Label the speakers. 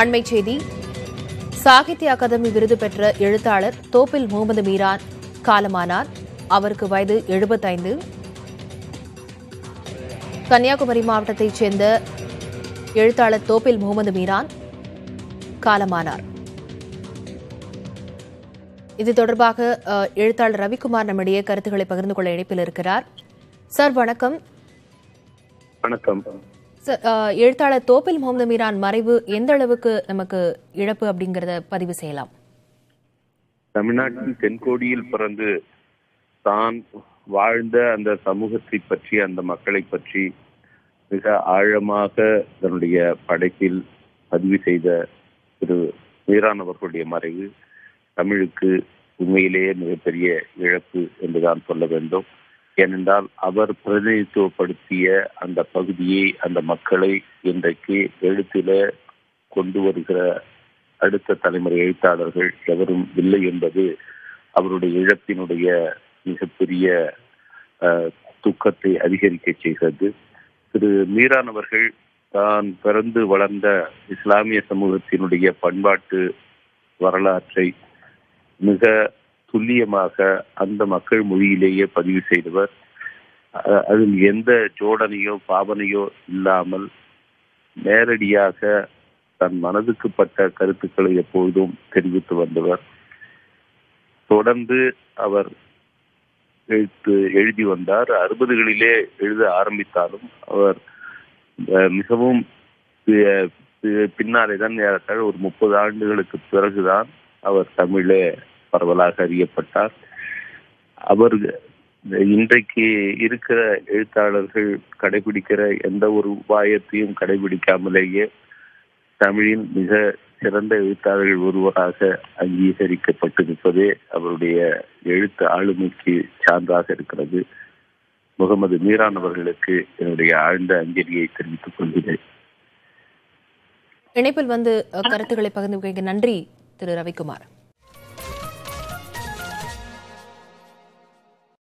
Speaker 1: அண்மை செய்தி. சாகித்ய அகாதமி விருது பெற்ற எழுத்தாளர் தோப்பில் முகமது மீரான் காலமானார். அவருக்கு வயது எழுபத்தைந்து. கன்னியாகுமரி மாவட்டத்தைச் சேர்ந்த எழுத்தாளர் தோப்பில் முகமது மீரான் காலமானார். இது தொடர்பாக எழுத்தாளர் ரவிக்குமார் நம்மிடையே கருத்துக்களை பகிர்ந்து கொள்ள இணைப்பில் இருக்கிறார். சார் வணக்கம்.
Speaker 2: வணக்கம்.
Speaker 1: எழுத்தாளர் தோப்பில் முகமது மீரான் மறைவு எந்த அளவுக்கு நமக்கு இழப்பு அப்படிங்கறத பதிவு செய்யலாம்.
Speaker 2: தமிழ்நாட்டின் தென்கோடியில் பிறந்து தான் வாழ்ந்த அந்த சமூகத்தை பற்றி அந்த மக்களை பற்றி மிக ஆழமாக தன்னுடைய படைப்பில் பதிவு செய்த திரு மீரான் அவர்களுடைய மறைவு தமிழுக்கு உண்மையிலேயே மிகப்பெரிய இழப்பு என்றுதான் சொல்ல வேண்டும். ஏனென்றால் அவர் பிரதிநிதித்துவப்படுத்திய அந்த பகுதியை அந்த மக்களை இன்றைக்கு எழுத்தில கொண்டு வருகிற அடுத்த தலைமுறை எழுத்தாளர்கள் எவரும் இல்லை என்பது அவருடைய இழப்பினுடைய மிகப்பெரிய அஹ், துக்கத்தை அதிகரிக்க செய்கிறது. திரு மீரான் அவர்கள் தான் பிறந்து வளர்ந்த இஸ்லாமிய சமூகத்தினுடைய பண்பாட்டு வரலாற்றை மிக துல்லியமாக அந்த மக்கள் மொழியிலேயே பதிவு செய்தவர். அதில் எந்த ஜோடனையோ பாவனையோ இல்லாமல் நேரடியாக தன் மனதுக்கு பட்ட கருத்துக்களை எப்பொழுதும் தெரிவித்து வந்தவர். தொடர்ந்து அவர் எழுத்து எழுதி வந்தார். அறுபதுகளிலே எழுத ஆரம்பித்தாலும் அவர் மிகவும் பின்னாலே தான் ஏறத்தாழ ஒரு முப்பது ஆண்டுகளுக்கு பிறகுதான் அவர் தமிழே பரவலாக அறியப்பட்டார். அவர் இன்றைக்கு இருக்கிற எழுத்தாளர்கள் கடைபிடிக்கிற எந்த ஒரு உபாயத்தையும் கடைபிடிக்காமலேயே தமிழின் மிக சிறந்த எழுத்தாளர்கள் ஒருவராக அங்கீகரிக்கப்பட்டு நிற்பதே அவருடைய எழுத்து ஆளுமைக்கு சான்றாக இருக்கிறது. முகமது மீரான் அவர்களுக்கு என்னுடைய ஆழ்ந்த அஞ்சலியை தெரிவித்துக் கொள்கிறேன்.
Speaker 1: இணைப்பில் வந்து கருத்துக்களை பகிர்ந்து நன்றி திரு ரவிக்குமார்.